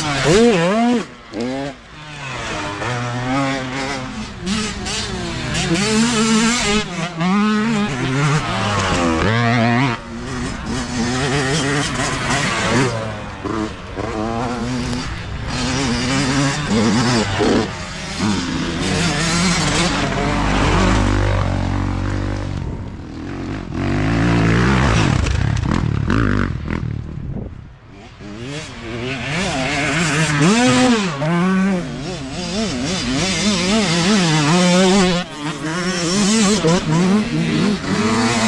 Mm-hmm. Mm-hmm.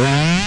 Wow.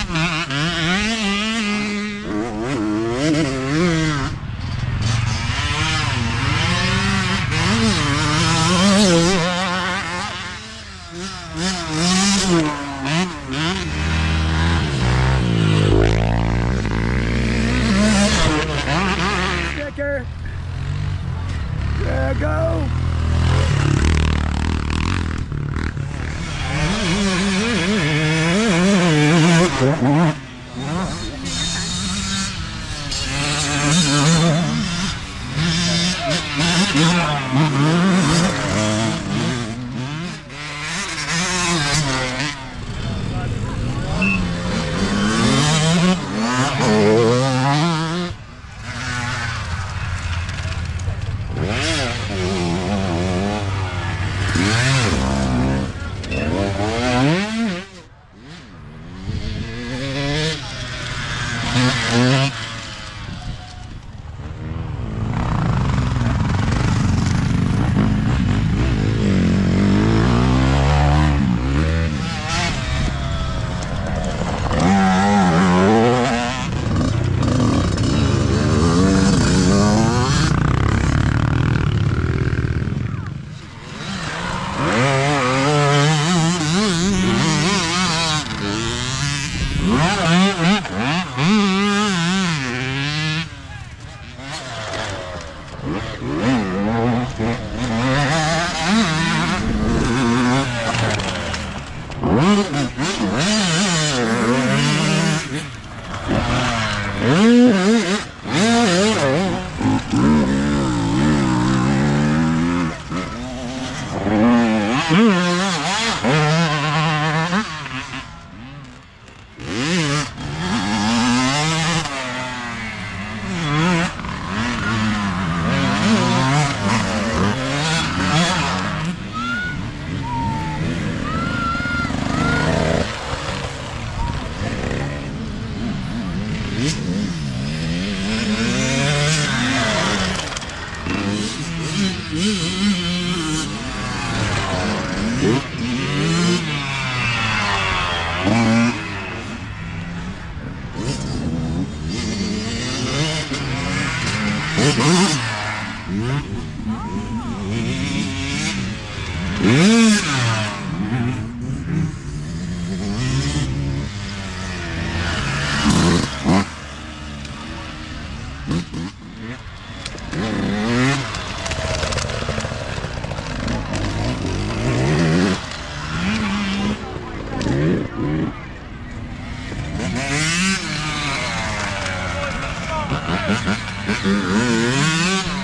Yeah,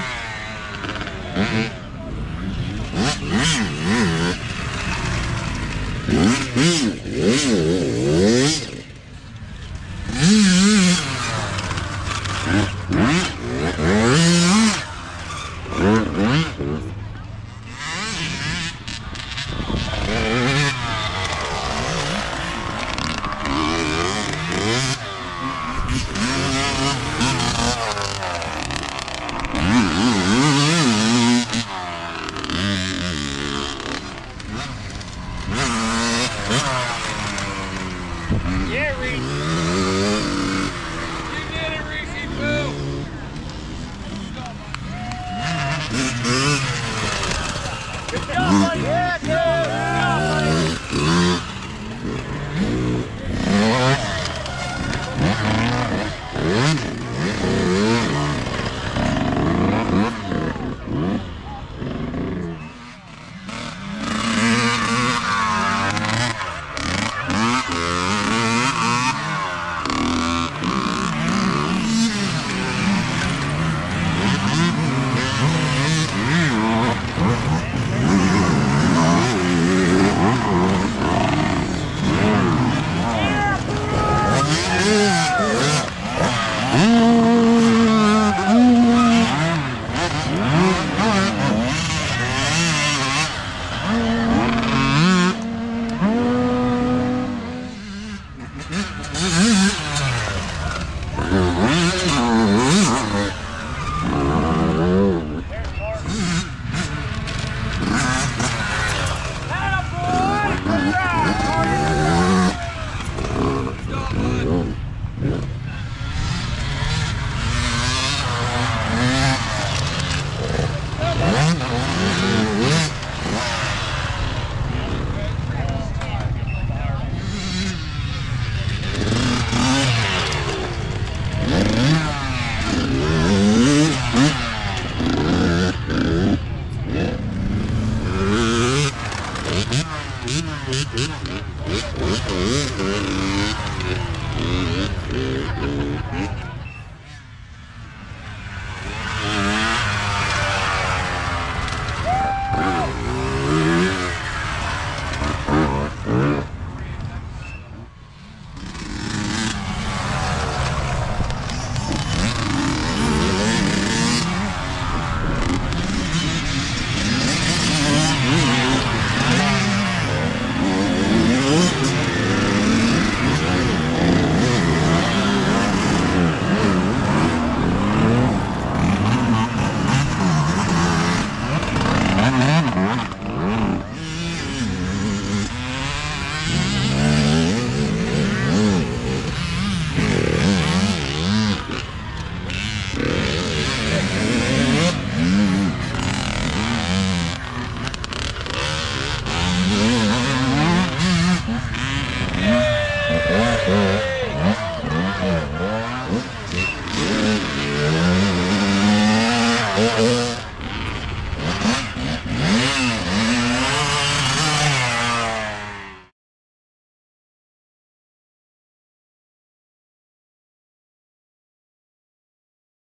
Larry.